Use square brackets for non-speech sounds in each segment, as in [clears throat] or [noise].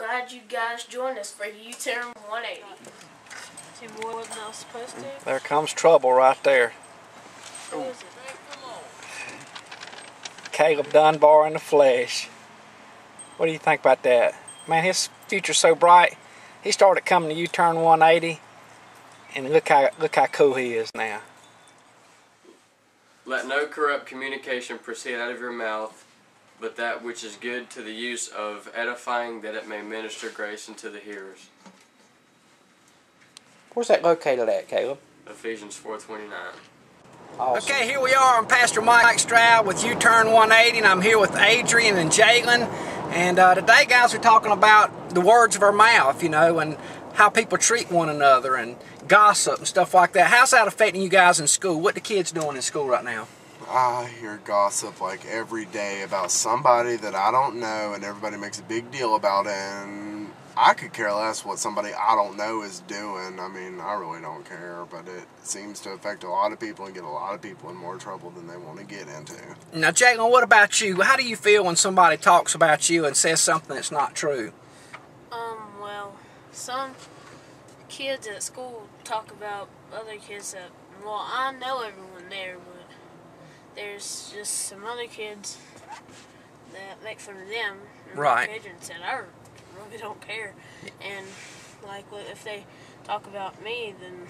glad you guys joined us for U-Turn 180. See more wasn't I supposed to? There comes trouble right there. Who is? Caleb Dunbar in the flesh. What do you think about that? Man, his future's so bright. He started coming to YouTurn180, and look how look how cool he is now. Let no corrupt communication proceed out of your mouth, but that which is good to the use of edifying, that it may minister grace unto the hearers. Where's that located at, Caleb? Ephesians 4:29. Awesome. Okay, here we are. I'm Pastor Mike Stroud with YouTurn180, and I'm here with Adrian and Jalen. And uh, today, guys, we're talking about the words of our mouth, you know, and how people treat one another and gossip and stuff like that. How's that affecting you guys in school? What the kids doing in school right now? I hear gossip like every day about somebody that I don't know, and everybody makes a big deal about it. And I could care less what somebody I don't know is doing. I mean, I really don't care, but it seems to affect a lot of people and get a lot of people in more trouble than they want to get into. Now, Jalen, what about you? How do you feel when somebody talks about you and says something that's not true? Um, well, some kids at school talk about other kids that, well, I know everyone there, but there's just some other kids that make fun of them. and Right. like Adrian said, I really don't care. And, like, if they talk about me, then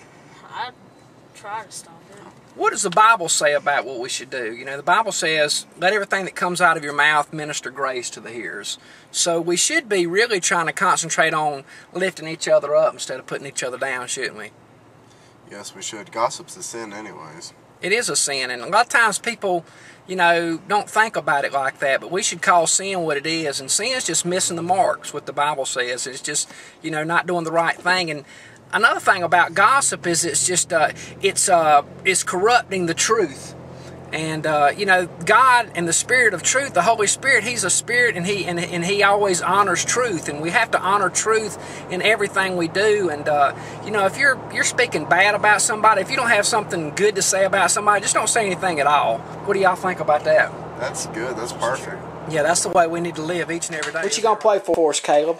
I try to stop it. What does the Bible say about what we should do? You know, the Bible says, let everything that comes out of your mouth minister grace to the hearers. So we should be really trying to concentrate on lifting each other up instead of putting each other down, shouldn't we? Yes, we should. Gossip's a sin, anyways. It is a sin, and a lot of times people, you know, don't think about it like that, but we should call sin what it is, and sin is just missing the marks, what the Bible says. It's just, you know, not doing the right thing. And another thing about gossip is it's just, uh, it's, uh, it's corrupting the truth. And uh, you know, God and the Spirit of truth, the Holy Spirit, He's a Spirit, and He and, and He always honors truth, and we have to honor truth in everything we do. And uh, you know, if you're you're speaking bad about somebody, if you don't have something good to say about somebody, just don't say anything at all. What do y'all think about that? That's good. That's perfect. Yeah, that's the way we need to live each and every day. What you gonna play for us, Caleb?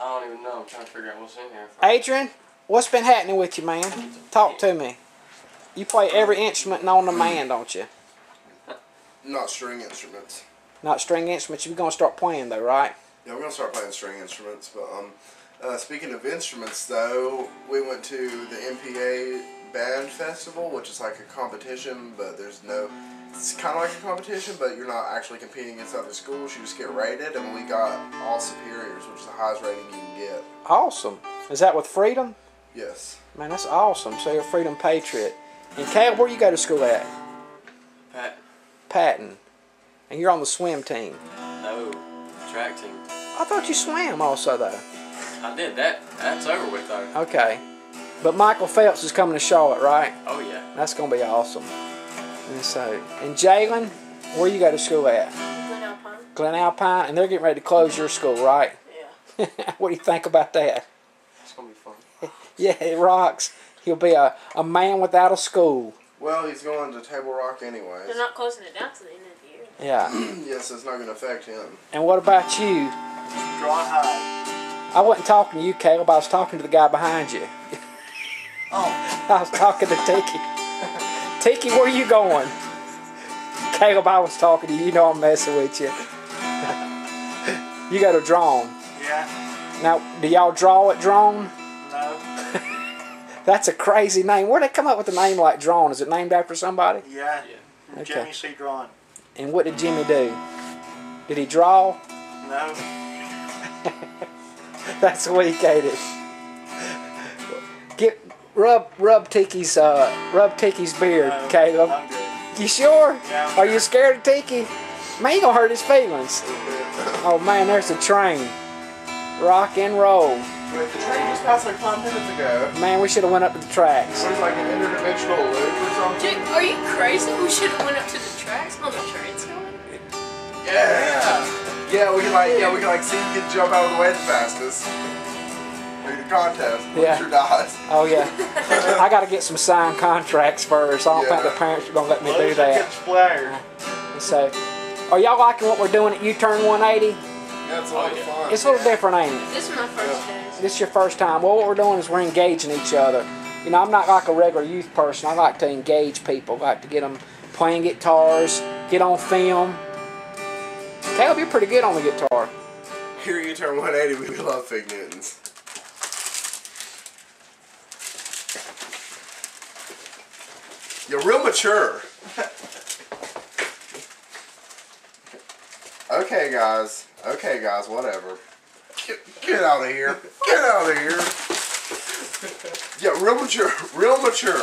I don't even know. I'm trying to figure out what's in here. Adrian, what's been happening with you, man? Talk to me. You play every instrument known to man, don't you? Not string instruments. Not string instruments. You're gonna start playing though, right? Yeah, we're gonna start playing string instruments. But um, uh, speaking of instruments, though, we went to the MPA Band Festival, which is like a competition, but there's no. It's kind of like a competition, but you're not actually competing against other schools. You just get rated, and we got all superiors, which is the highest rating you can get. Awesome. Is that with Freedom? Yes. Man, that's awesome. So you're a Freedom Patriot. And Caleb, where you go to school at? Pat, Patton. And you're on the swim team. no, track team. I thought you swam also though. I did that. That's over with though. Okay. But Michael Phelps is coming to Charlotte, right? Oh yeah. That's gonna be awesome. And so, and Jalen, where you go to school at? Glen Alpine? Glen Alpine, and they're getting ready to close your school, right? Yeah. [laughs] what do you think about that? It's gonna be fun. [laughs] Yeah, it rocks. He'll be a, a man without a school. Well, he's going to Table Rock anyway. They're not closing it down to the end of the year. Yeah. [clears throat] yes, it's not going to affect him. And what about you? Dry high. I wasn't talking to you, Caleb. I was talking to the guy behind you. [laughs] Oh, [laughs] I was talking to Tiki. [laughs] Tiki, where are you going? Caleb, I was talking to you. You know I'm messing with you. you got a Draughn. yeah. Now, do y'all draw it Draughn? That's a crazy name. Where'd they come up with a name like Draughn? Is it named after somebody? Yeah. Okay. Jimmy C. Draughn. And what did Jimmy do? Did he draw? No. [laughs] That's weak, ain't it? Get rub rub Tiki's uh rub Tiki's beard, No, Caleb. I'm good. You sure? Yeah, Are you scared of Tiki? Man, you gonna hurt his feelings. Oh man, there's a train. Rock and roll. Wait, the train just passed like five minutes ago. Man, we should have went up to the tracks. What is like an interdimensional loop or something? Jake, are you crazy? We should have went up to the tracks on the train's going. Yeah. Yeah, we can like yeah we can like see who can jump out of the way the fastest. Do the contest. Yeah. Loser dies. Oh yeah. I gotta get some signed contracts first. I don't think the parents are gonna let me Well, do there's a that. good splatter. So, are y'all liking what we're doing at YouTurn180? Yeah, it's a lot Oh, of fun. It's a little different, ain't it? This is my first days. This is your first time. Well, what we're doing is we're engaging each other. You know, I'm not like a regular youth person. I like to engage people. I like to get them playing guitars, get on film. Caleb, you're pretty good on the guitar. Here you turn 180, we love Fig Newtons. You're real mature. [laughs] okay, guys. Okay, guys, whatever. Get, out of here. Get out of here. Yeah, real mature. Real mature.